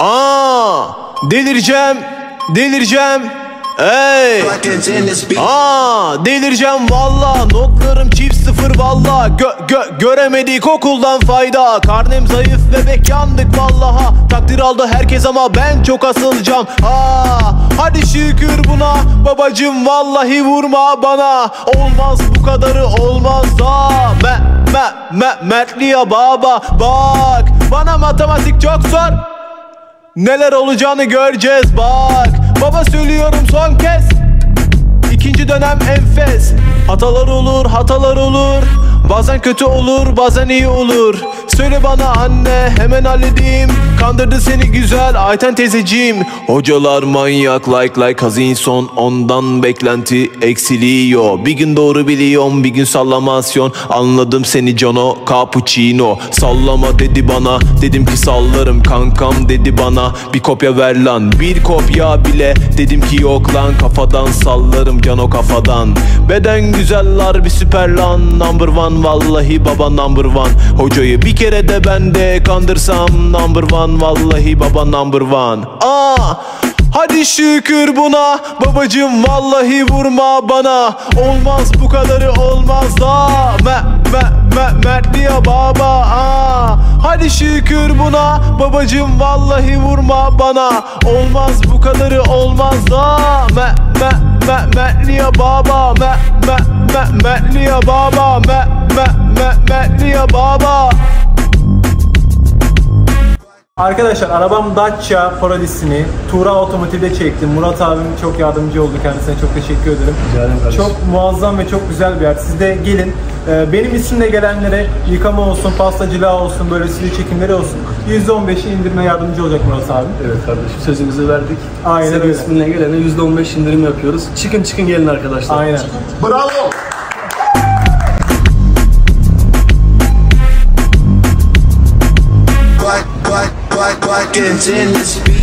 Aa, delireceğim, delireceğim. Ey! Aa, delireceğim valla Notlarım çift sıfır valla gö, gö, Göremedik okuldan fayda. Karnem zayıf bebek yandık vallaha. Takdir aldı herkes ama ben çok asılacağım. Aa, hadi şükür buna. Babacım vallahi vurma bana. Olmaz bu kadarı olmaz. Da Me, me, me, mertliye baba. Bak bana matematik çok zor Neler olacağını göreceğiz bak. Baba söylüyorum son kez. İkinci dönem enfes. Hatalar olur hatalar olur Bazen kötü olur bazen iyi olur. Söyle bana anne hemen halledeyim. Kandırdı seni güzel Ayten teyzeciğim. Hocalar manyak like like hazin son Ondan beklenti eksiliyor. Bir gün doğru biliyorum bir gün sallamasyon. Anladım seni Cano Cappuccino. Sallama dedi bana Dedim ki sallarım. Kankam dedi bana Bir kopya ver lan. Bir kopya bile Dedim ki yok lan. Kafadan sallarım Cano kafadan. Beden güzeller bir süper lan. Number one vallahi baba number one. Hocayı bir kere de ben de kandırsam Number one. Vallahi baba number one. Aa Hadi şükür buna. Babacım vallahi vurma bana. Olmaz bu kadarı olmaz da. Me me me mertliye baba. Aa, Hadi şükür buna. Babacım vallahi vurma bana. Olmaz bu kadarı olmaz da. Me me me mertliye baba. Me me me mertliye baba mertliye baba Arkadaşlar arabam Dacia Paradis'ini Tura Otomotiv'de çektim. Murat abim çok yardımcı oldu kendisine çok teşekkür ederim. Çok muazzam ve çok güzel bir yer. Siz de gelin. Ee, Benim isimle gelenlere yıkama olsun, pastacılığa olsun, böyle stüdyo çekimleri olsun. %15'i indirme yardımcı olacak Murat abim. Evet kardeşim sözümüzü verdik. Aynen Senin öyle. isminle gelene %15 indirim yapıyoruz. Çıkın çıkın gelin arkadaşlar. Aynen. Bravo. fucking be.